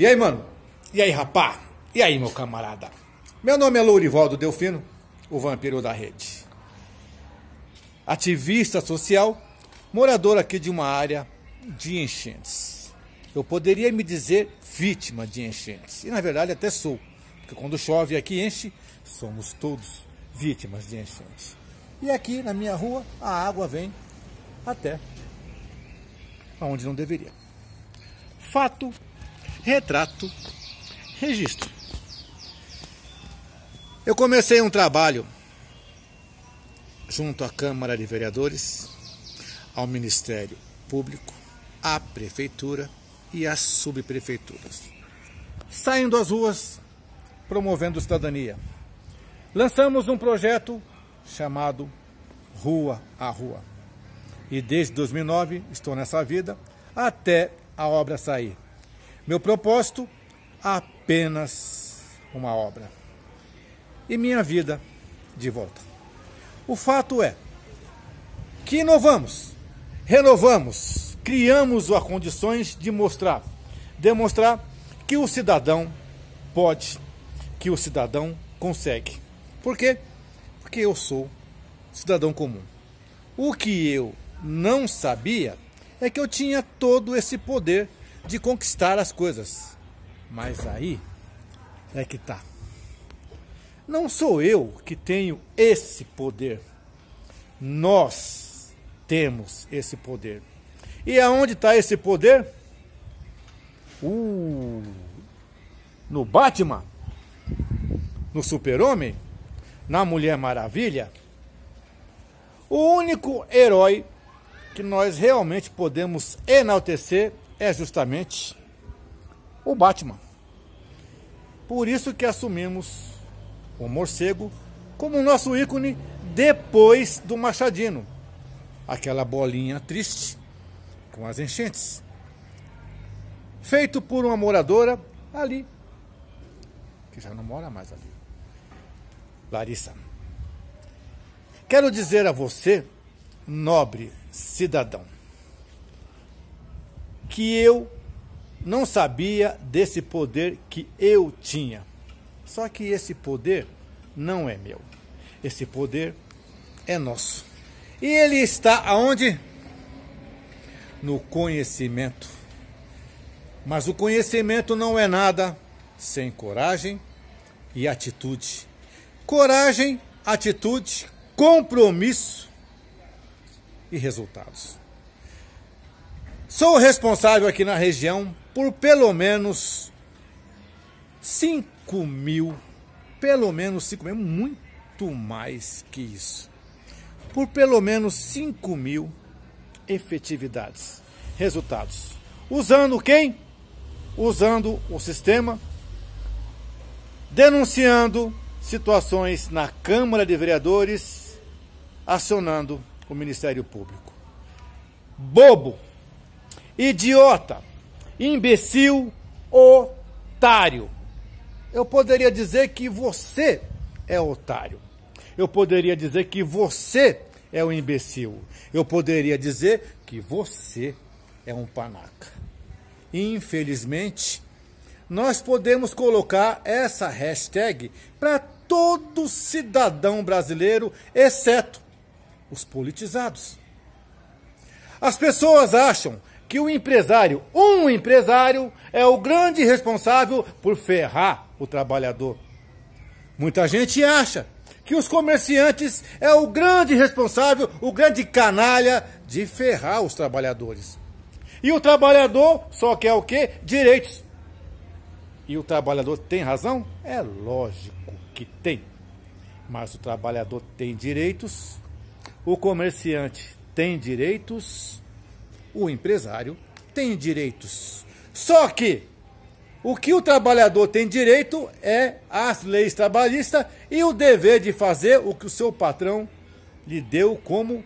E aí, mano? E aí, rapá? E aí, meu camarada? Meu nome é Lourivaldo Delfino, o vampiro da rede. Ativista social, morador aqui de uma área de enchentes. Eu poderia me dizer vítima de enchentes. E na verdade até sou. Porque quando chove aqui enche, somos todos vítimas de enchentes. E aqui na minha rua a água vem até aonde não deveria. Fato, retrato, registro. Eu comecei um trabalho junto à Câmara de Vereadores, ao Ministério Público, à Prefeitura e às subprefeituras. Saindo às ruas, promovendo cidadania. Lançamos um projeto chamado Rua a Rua. E desde 2009 estou nessa vida até a obra sair. Meu propósito, apenas uma obra. E minha vida de volta. O fato é que inovamos, renovamos, criamos as condições de mostrar, demonstrar que o cidadão pode, que o cidadão consegue. Por quê? Porque eu sou cidadão comum. O que eu não sabia é que eu tinha todo esse poder de conquistar as coisas. Mas aí é que tá. Não sou eu que tenho esse poder. Nós temos esse poder. E aonde está esse poder? Uh, no Batman? No Super-Homem? Na Mulher Maravilha? O único herói que nós realmente podemos enaltecer é justamente o Batman. Por isso que assumimos o morcego como nosso ícone depois do Machadino. Aquela bolinha triste com as enchentes. Feito por uma moradora ali, que já não mora mais ali. Larissa. Quero dizer a você, nobre cidadão, que eu não sabia desse poder que eu tinha. Só que esse poder não é meu. Esse poder é nosso. E ele está aonde? No conhecimento. Mas o conhecimento não é nada sem coragem e atitude. Coragem, atitude, compromisso e resultados. Sou responsável aqui na região por pelo menos 5 mil, pelo menos 5 mil, muito mais que isso. Por pelo menos 5 mil efetividades, resultados. Usando quem? Usando o sistema, denunciando situações na Câmara de Vereadores acionando o Ministério Público. Bobo, idiota, imbecil, otário. Eu poderia dizer que você é otário. Eu poderia dizer que você é um imbecil. Eu poderia dizer que você é um panaca. Infelizmente, nós podemos colocar essa hashtag para todo cidadão brasileiro, exceto os politizados. As pessoas acham que o empresário, um empresário, é o grande responsável por ferrar o trabalhador. Muita gente acha que os comerciantes é o grande responsável, o grande canalha de ferrar os trabalhadores. E o trabalhador só quer o quê? Direitos. E o trabalhador tem razão? É lógico que tem. Mas o trabalhador tem direitos o comerciante tem direitos, o empresário tem direitos. Só que o que o trabalhador tem direito é as leis trabalhistas e o dever de fazer o que o seu patrão lhe deu como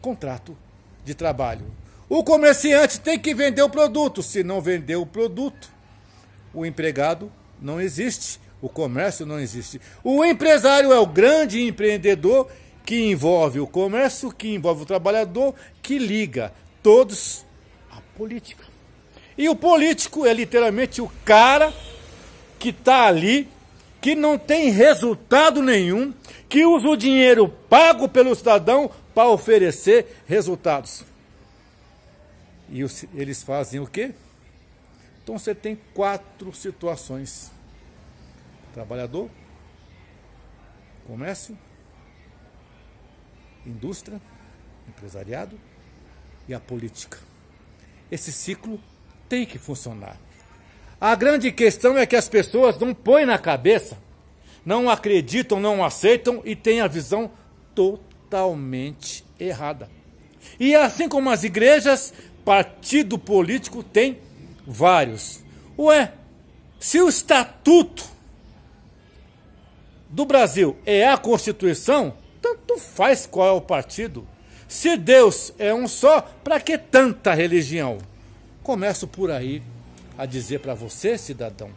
contrato de trabalho. O comerciante tem que vender o produto. Se não vender o produto, o empregado não existe, o comércio não existe. O empresário é o grande empreendedor que envolve o comércio, que envolve o trabalhador, que liga todos à política. E o político é literalmente o cara que está ali, que não tem resultado nenhum, que usa o dinheiro pago pelo cidadão para oferecer resultados. E os, eles fazem o quê? Então você tem quatro situações: trabalhador, comércio, indústria, empresariado e a política. Esse ciclo tem que funcionar. A grande questão é que as pessoas não põem na cabeça, não acreditam, não aceitam e têm a visão totalmente errada. E assim como as igrejas, partido político tem vários. Ué, se o estatuto do Brasil é a Constituição, tanto faz qual é o partido. Se Deus é um só, para que tanta religião? Começo por aí a dizer para você, cidadão,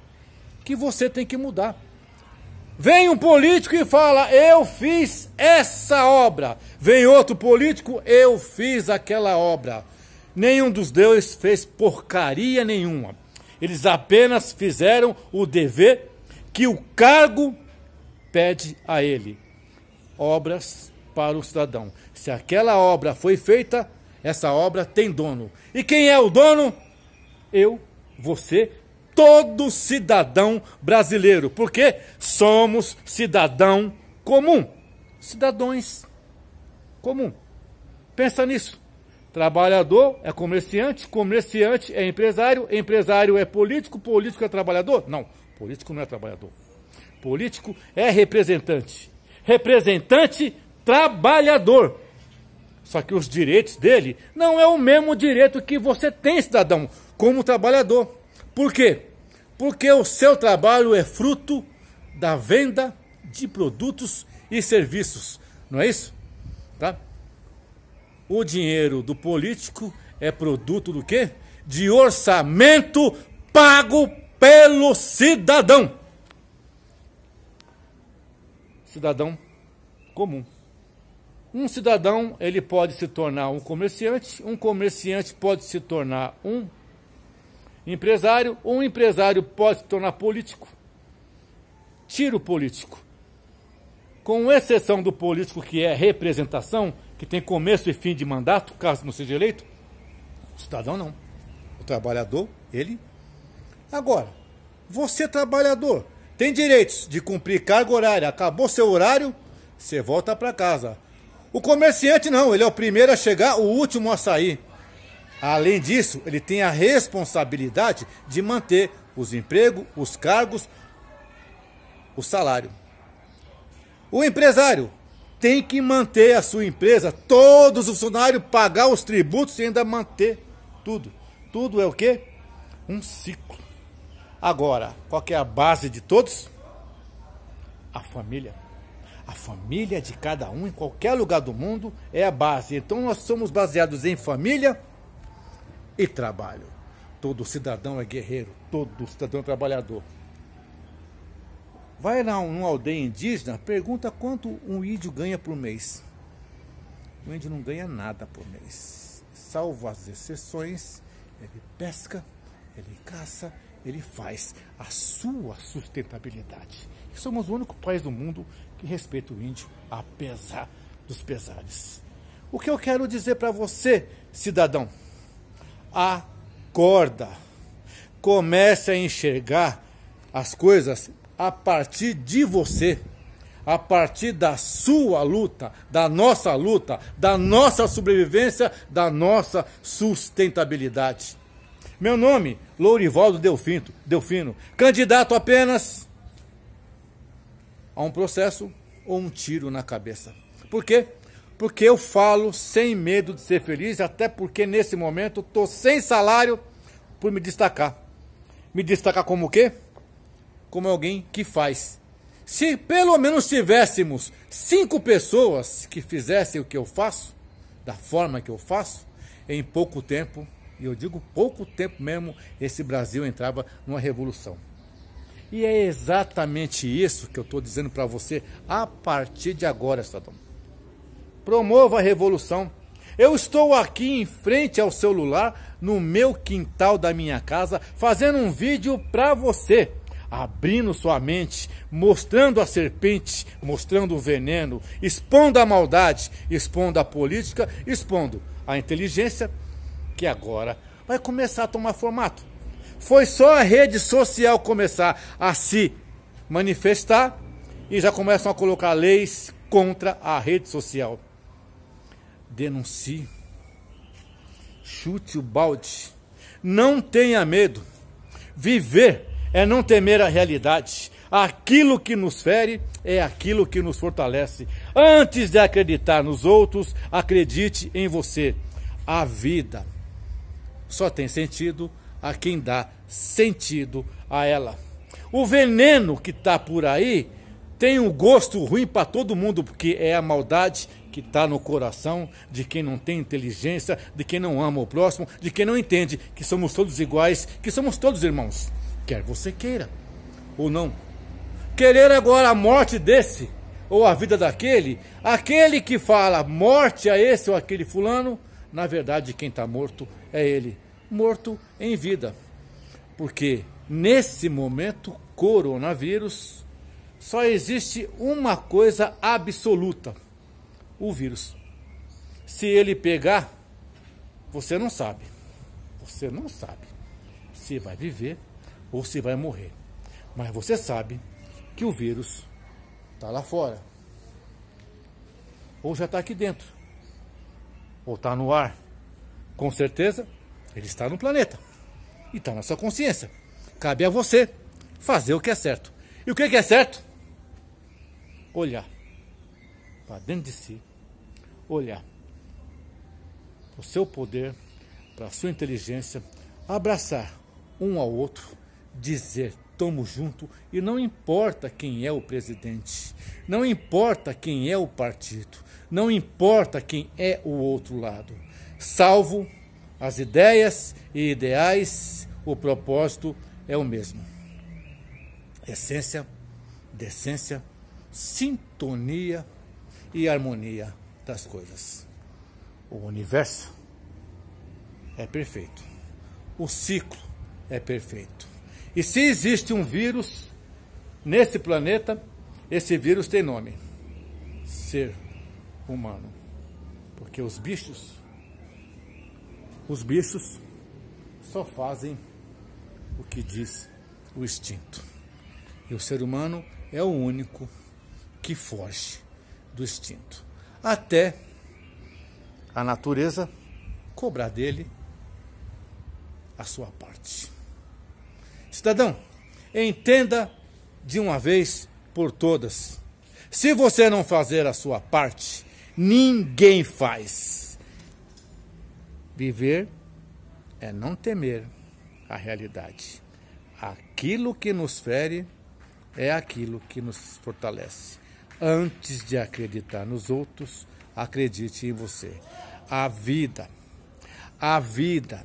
que você tem que mudar. Vem um político e fala, eu fiz essa obra. Vem outro político, eu fiz aquela obra. Nenhum dos dois fez porcaria nenhuma. Eles apenas fizeram o dever que o cargo pede a ele. Obras para o cidadão. Se aquela obra foi feita, essa obra tem dono. E quem é o dono? Eu, você, todo cidadão brasileiro. Porque somos cidadão comum. Cidadãos comum. Pensa nisso. Trabalhador é comerciante, comerciante é empresário, empresário é político, político é trabalhador? Não, político não é trabalhador. Político é representante. Representante trabalhador. Só que os direitos dele não é o mesmo direito que você tem, cidadão, como trabalhador. Por quê? Porque o seu trabalho é fruto da venda de produtos e serviços. Não é isso? Tá? O dinheiro do político é produto do quê? De orçamento pago pelo cidadão. Cidadão comum. Um cidadão, ele pode se tornar um comerciante, um comerciante pode se tornar um empresário, um empresário pode se tornar político. Tira o político. Com exceção do político que é representação, que tem começo e fim de mandato, caso não seja eleito, o cidadão não. O trabalhador, ele. Agora, você trabalhador, tem direitos de cumprir carga horária. Acabou seu horário, você volta para casa. O comerciante não, ele é o primeiro a chegar, o último a sair. Além disso, ele tem a responsabilidade de manter os empregos, os cargos, o salário. O empresário tem que manter a sua empresa, todos os funcionários, pagar os tributos e ainda manter tudo. Tudo é o quê? Um ciclo. Agora, qual é a base de todos? A família. A família de cada um, em qualquer lugar do mundo, é a base. Então nós somos baseados em família e trabalho. Todo cidadão é guerreiro, todo cidadão é trabalhador. Vai lá numa aldeia indígena, pergunta quanto um índio ganha por mês. O índio não ganha nada por mês. Salvo as exceções, ele pesca, ele caça, ele faz a sua sustentabilidade. Somos o único país do mundo que respeita o índio, apesar dos pesares. O que eu quero dizer para você, cidadão? Acorda. Comece a enxergar as coisas a partir de você, a partir da sua luta, da nossa luta, da nossa sobrevivência, da nossa sustentabilidade. Meu nome, Lourivaldo Delfino, Delfino, candidato apenas a um processo ou um tiro na cabeça. Por quê? Porque eu falo sem medo de ser feliz, até porque nesse momento estou sem salário por me destacar. Me destacar como o quê? Como alguém que faz. Se pelo menos tivéssemos cinco pessoas que fizessem o que eu faço, da forma que eu faço, em pouco tempo, e eu digo pouco tempo mesmo, esse Brasil entrava numa revolução. E é exatamente isso que eu estou dizendo para você a partir de agora, cidadão. Promova a revolução. Eu estou aqui em frente ao celular, no meu quintal da minha casa, fazendo um vídeo para você abrindo sua mente, mostrando a serpente, mostrando o veneno, expondo a maldade, expondo a política, expondo a inteligência, que agora vai começar a tomar formato. Foi só a rede social começar a se manifestar e já começam a colocar leis contra a rede social. Denuncie. Chute o balde. Não tenha medo. Viver é não temer a realidade. Aquilo que nos fere é aquilo que nos fortalece. Antes de acreditar nos outros, acredite em você. A vida só tem sentido a quem dá sentido a ela. O veneno que está por aí tem um gosto ruim para todo mundo, porque é a maldade que está no coração de quem não tem inteligência, de quem não ama o próximo, de quem não entende que somos todos iguais, que somos todos irmãos. Quer você queira ou não. Querer agora a morte desse ou a vida daquele, aquele que fala morte a esse ou aquele fulano, na verdade quem está morto é ele, morto em vida. Porque nesse momento, coronavírus, só existe uma coisa absoluta: o vírus. Se ele pegar, você não sabe. Você não sabe se vai viver ou se vai morrer. Mas você sabe que o vírus está lá fora. Ou já está aqui dentro. Ou está no ar. Com certeza, ele está no planeta. E está na sua consciência. Cabe a você fazer o que é certo. E o que é certo? Olhar para dentro de si. Olhar para o seu poder, para a sua inteligência. Abraçar um ao outro dizer tamo junto e não importa quem é o presidente, não importa quem é o partido, não importa quem é o outro lado, salvo as ideias e ideais, o propósito é o mesmo. Essência, decência, sintonia e harmonia das coisas. O universo é perfeito. O ciclo é perfeito. E se existe um vírus nesse planeta, esse vírus tem nome: ser humano. Porque os bichos, os bichos só fazem o que diz o instinto. E o ser humano é o único que foge do instinto. Até a natureza cobrar dele a sua parte. Cidadão, entenda de uma vez por todas. Se você não fazer a sua parte, ninguém faz. Viver é não temer a realidade. Aquilo que nos fere é aquilo que nos fortalece. Antes de acreditar nos outros, acredite em você. A vida, a vida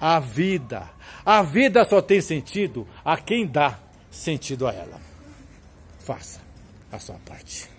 a vida. A vida só tem sentido a quem dá sentido a ela. Faça a sua parte.